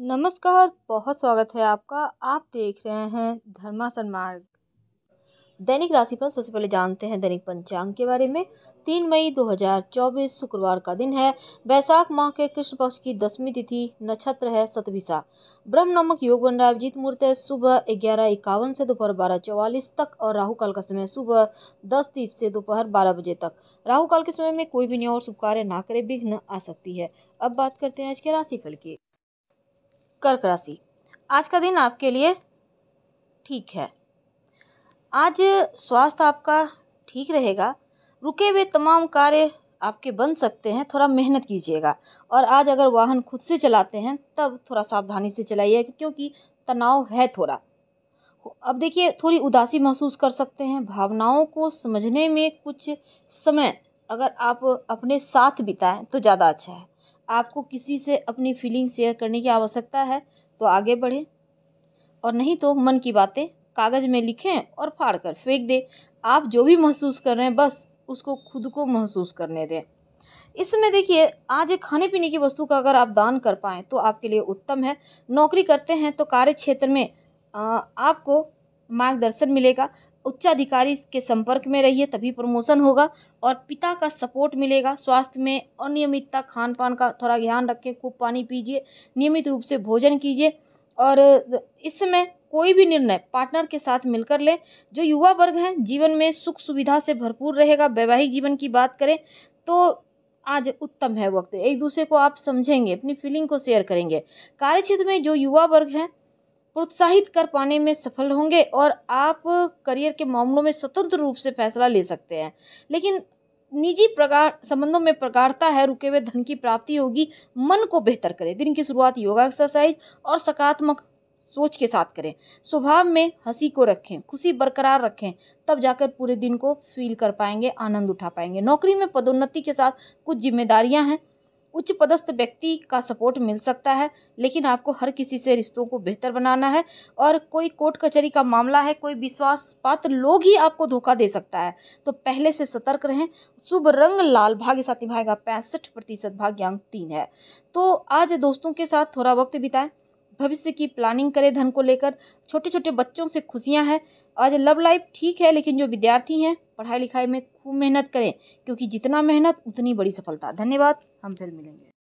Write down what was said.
नमस्कार, बहुत स्वागत है आपका। आप देख रहे हैं धर्मासन मार्ग। दैनिक राशि पर सबसे पहले जानते हैं दैनिक पंचांग के बारे में। तीन मई 2024 शुक्रवार का दिन है। वैशाख माह के कृष्ण पक्ष की दसवीं तिथि, नक्षत्र है सतभिषा ब्रह्म नामक योग बन रहा है। अभिजीत मुहूर्त है सुबह ग्यारह इक्यावन से दोपहर बारह चौवालीस तक और राहु काल का समय सुबह दस तीस से दोपहर बारह बजे तक। राहु काल के समय में कोई भी नहीं और शुभ कार्य ना करे विघ्न आ सकती है। अब बात करते हैं आज के राशिफल की। कर्क राशि। आज का दिन आपके लिए ठीक है। आज स्वास्थ्य आपका ठीक रहेगा। रुके हुए तमाम कार्य आपके बन सकते हैं। थोड़ा मेहनत कीजिएगा। और आज अगर वाहन खुद से चलाते हैं, तब थोड़ा सावधानी से चलाइए, क्योंकि तनाव है थोड़ा। अब देखिए, थोड़ी उदासी महसूस कर सकते हैं। भावनाओं को समझने में कुछ समय अगर आप अपने साथ बिताएँ तो ज़्यादा अच्छा है। आपको किसी से अपनी फीलिंग शेयर करने की आवश्यकता है तो आगे बढ़ें। और नहीं तो मन की बातें कागज़ में लिखें और फाड़ कर फेंक दें। आप जो भी महसूस कर रहे हैं, बस उसको खुद को महसूस करने दें। इसमें देखिए, आज एक खाने पीने की वस्तु का अगर आप दान कर पाएँ तो आपके लिए उत्तम है। नौकरी करते हैं तो कार्य क्षेत्र में आपको मार्गदर्शन मिलेगा। उच्चाधिकारी के संपर्क में रहिए, तभी प्रमोशन होगा और पिता का सपोर्ट मिलेगा। स्वास्थ्य में अनियमितता खान पान का थोड़ा ध्यान रखें, खूब पानी पीजिए, नियमित रूप से भोजन कीजिए और इस समय कोई भी निर्णय पार्टनर के साथ मिलकर ले। जो युवा वर्ग हैं, जीवन में सुख सुविधा से भरपूर रहेगा। वैवाहिक जीवन की बात करें तो आज उत्तम है वक्त। एक दूसरे को आप समझेंगे, अपनी फीलिंग को शेयर करेंगे। कार्य क्षेत्र में जो युवा वर्ग हैं प्रोत्साहित कर पाने में सफल होंगे और आप करियर के मामलों में स्वतंत्र रूप से फैसला ले सकते हैं। लेकिन निजी प्रकार, संबंधों में प्रगाढ़ता है, रुके हुए धन की प्राप्ति होगी, मन को बेहतर करें। दिन की शुरुआत योगा एक्सरसाइज और सकारात्मक सोच के साथ करें। स्वभाव में हँसी को रखें, खुशी बरकरार रखें, तब जाकर पूरे दिन को फील कर पाएँगे, आनंद उठा पाएँगे। नौकरी में पदोन्नति के साथ कुछ जिम्मेदारियाँ हैं उच्च पदस्थ व्यक्ति का सपोर्ट मिल सकता है, लेकिन आपको हर किसी से रिश्तों को बेहतर बनाना है और कोई कोर्ट कचहरी का मामला है, कोई विश्वास पात्र लोग ही आपको धोखा दे सकता है। तो पहले से सतर्क रहें। शुभ रंग, लाल भाग्य, साथी भाईगा पैंसठ प्रतिशत भाग्यांक तीन है। तो आज दोस्तों के साथ थोड़ा वक्त बिताएँ। भविष्य की प्लानिंग करें धन को लेकर। छोटे छोटे बच्चों से खुशियाँ हैं। आज लव लाइफ ठीक है, लेकिन जो विद्यार्थी हैं पढ़ाई लिखाई में खूब मेहनत करें, क्योंकि जितना मेहनत, उतनी बड़ी सफलता। धन्यवाद, हम फिर मिलेंगे।